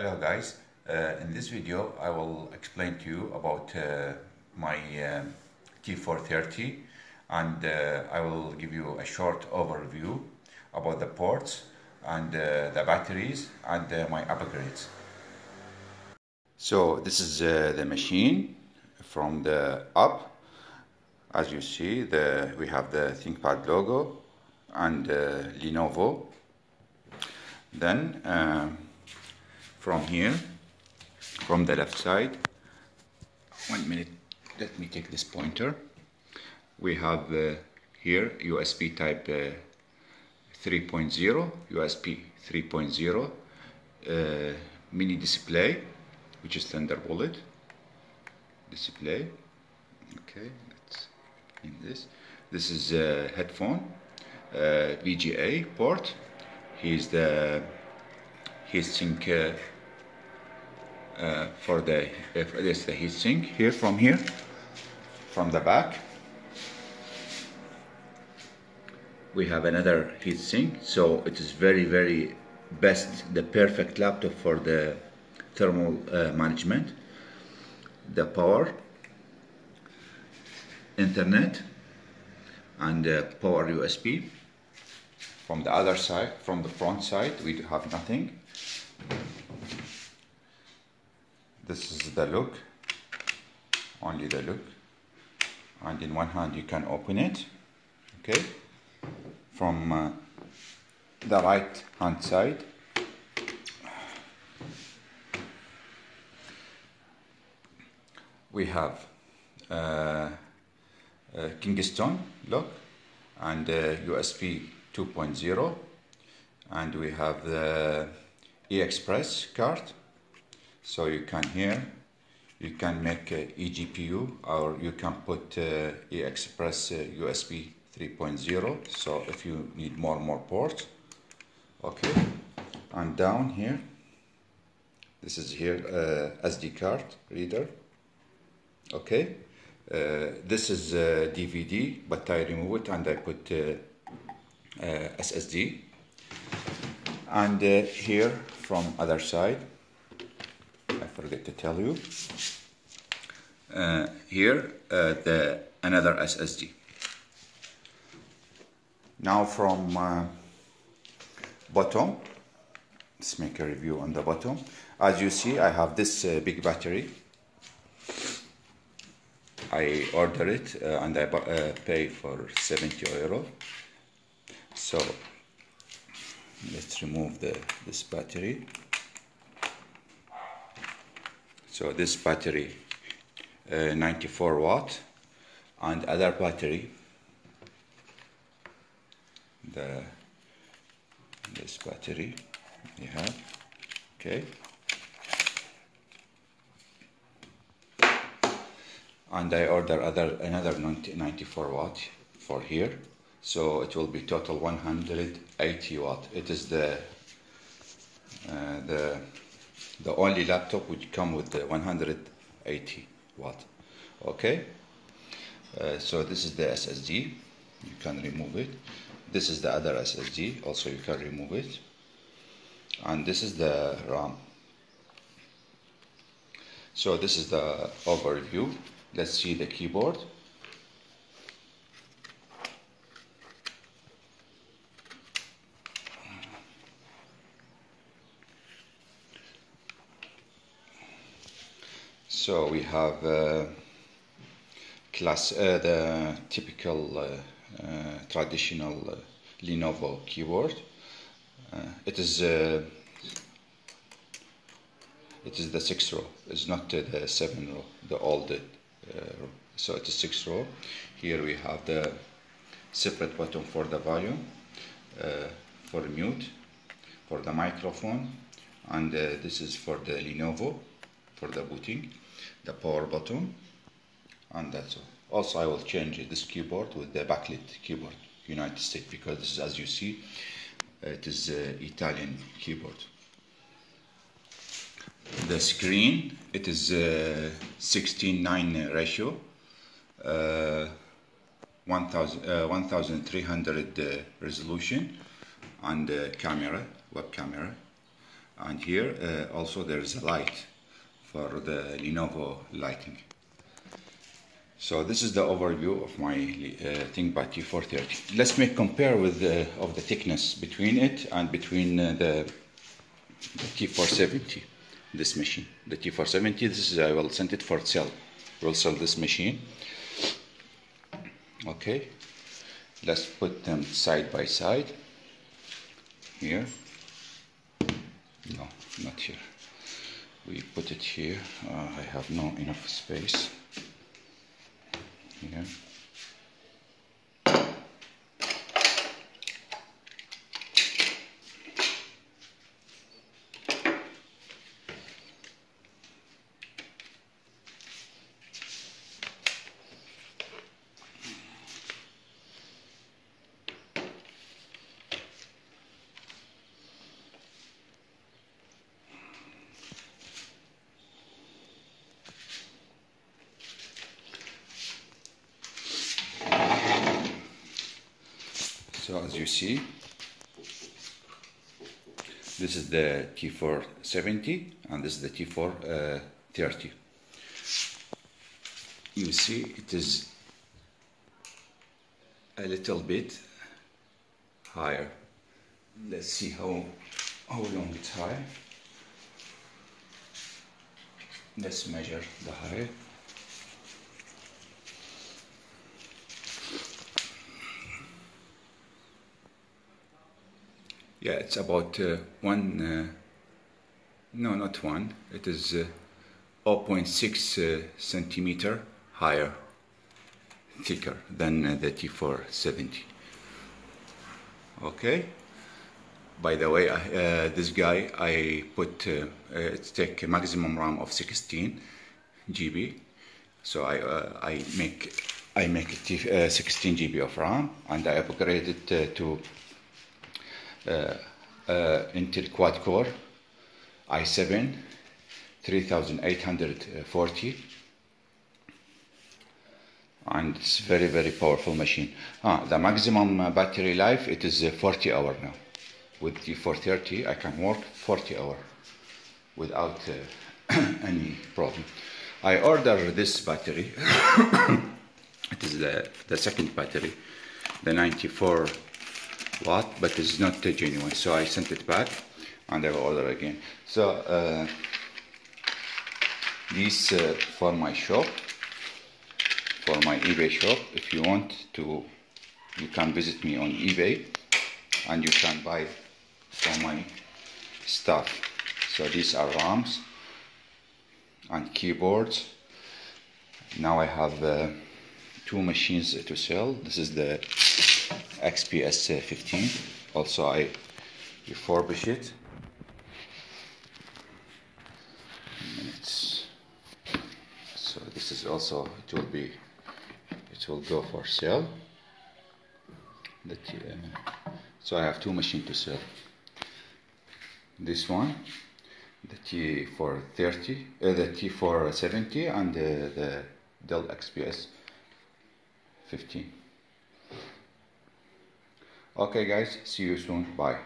Hello guys, uh, in this video I will explain to you about uh, my uh, T430 and I will give you a short overview about the ports and uh, the batteries and uh, my upgrades. So this is uh, the machine from the up. As you see, the, we have the ThinkPad logo and Lenovo. Then um, from here, from the left side, one minute, let me take this pointer. We have uh, here USB type uh, 3.0, USB 3.0, uh, mini display, which is Thunderbolt display. Okay, let's in this. This is a headphone, uh, VGA port. Here's the heatsink uh, uh, for the uh, this the heatsink here from here from the back. We have another heatsink, so it is very very best the perfect laptop for the thermal uh, management. The power, internet, and uh, power USB. From the other side, from the front side, we have nothing. This is the look, only the look. And in one hand you can open it, okay? From uh, the right hand side, we have uh, uh, Kensington lock and uh, USB 2.0 and we have the e-express card. So you can here you can make eGPU or you can put uh, e-express uh, USB 3.0 so if you need more and more ports okay. And down here this is here uh, SD card reader okay. Uh, this is uh, DVD but I remove it and I put uh, uh, SSD and uh, here from other side forget to tell you. Uh, here uh, the another SSD now from uh, bottom. Let's make a review on the bottom. As you see I have this uh, big battery. I order it uh, and I uh, pay for 70 euro. So let's remove the this battery so this battery uh, 94 watt and other battery the this battery you have okay. And I order other another 90, 94 watt for here. So it will be total 180 watt. It is the uh, the the only laptop which come with the 180 watt. Okay? Uh, so this is the SSD you can remove it. This is the other SSD also you can remove it. And this is the RAM. So this is the overview. Let's see the keyboard So we have uh, class uh, the typical uh, uh, traditional uh, Lenovo keyboard. Uh, it is it is the six row. It's not the seven row, the old row. So it is six row. Here we have the separate button for the volume, for mute, for the microphone, and this is for the Lenovo for the booting, the power button, and that's all. Also, I will change this keyboard with the backlit keyboard, United States, because this is, as you see, it is uh, Italian keyboard. The screen, it is uh, 16:9 ratio, uh, 1000, uh, 1300 uh, resolution, and camera, web camera, and here also there's a light for the Lenovo lighting. So this is the overview of my uh, ThinkPad T430. Let's make compare with the, of the thickness between it and between uh, the, the T470, this machine. The T470, this is, I will send it for sale. We'll sell this machine. Okay, let's put them side by side. Here, no, not here. We put it here. Uh, I have not enough space. So as you see, this is the T470 and this is the T430. Uh, you see it is a little bit higher. Let's see how, how long it's high. Let's measure the height. Yeah, it's about uh, one, uh, no, not one, it is uh, 0.6 uh, centimeter higher, thicker than uh, the T470. Okay? By the way, uh, this guy, I put, it take a maximum RAM of 16 GB. So I, I make I make it 16 GB of RAM and I upgraded to uh, uh, Intel quad core i7 3840 and it's very very powerful machine. Ah, the maximum uh, battery life it is 40 hour now. With the 430 I can work 40 hour without uh, any problem. I order this battery. It is the, the second battery the 94 watt but it's not genuine so I sent it back and I will order again. So uh, this uh, for my shop for my eBay shop if you want to you can visit me on eBay and you can buy for my stuff. So these are RAMs and keyboards. Now I have uh, two machines to sell. This is the XPS 15 also I refurbish it. So this is also it will be it will go for sale. That uh, so I have two machines to sell. This one the T430 uh, the T470 and the, the Dell XPS 15 Okay guys, see you soon. Bye.